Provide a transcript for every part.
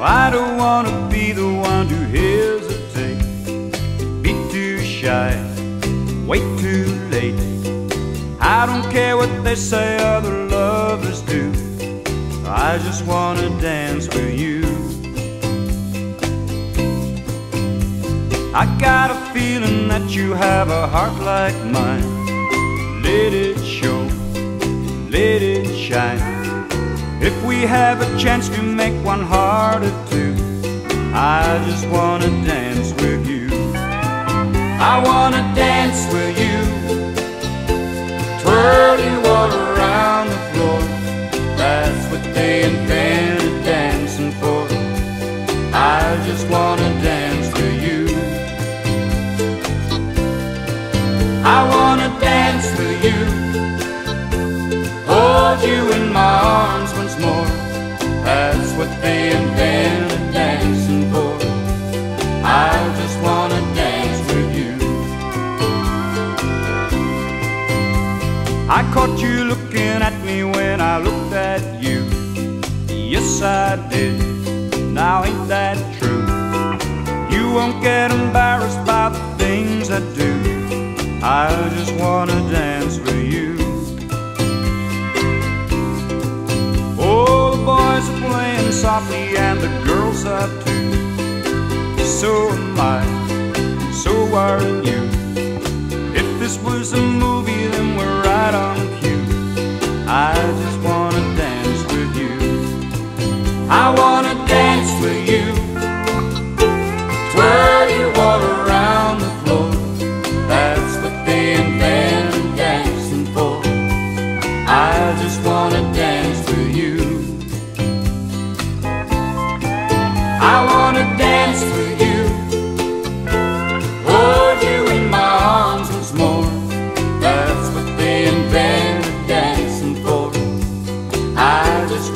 I don't wanna be the one to hesitate, be too shy, wait too late. I don't care what they say other lovers do. I just wanna dance with you. I got a feeling that you have a heart like mine. Let it show, let it shine. If we have a chance to make one heart of two, I just wanna dance with you. I wanna dance with you. Twirl you all around the floor. That's what they invented dancing for. I just wanna dance with you. I wanna dance with you. Hold you in my what they invented dancing for. I just wanna dance with you. I caught you looking at me when I looked at you. Yes, I did. Now, ain't that true? You won't get embarrassed by the things I do. I just wanna and the girls are too. So am I, so are you. If this was a movie, then we're right on cue. I just wanna dance with you. I wanna I just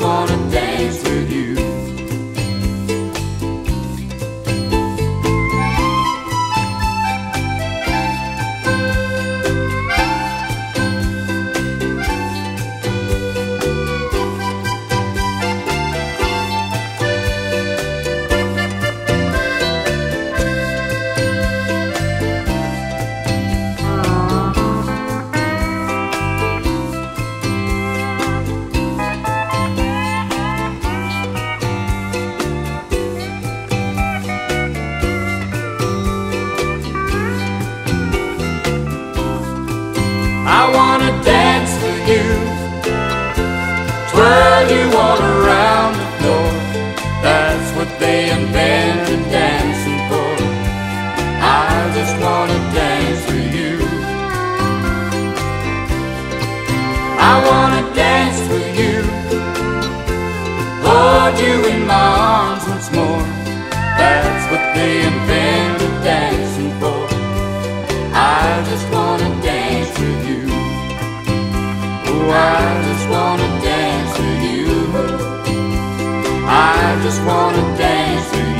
I wanna dance with you. Hold you in my arms once more. That's what they invented dancing for. I just wanna dance with you. Oh, I just wanna dance with you. I just wanna dance with you.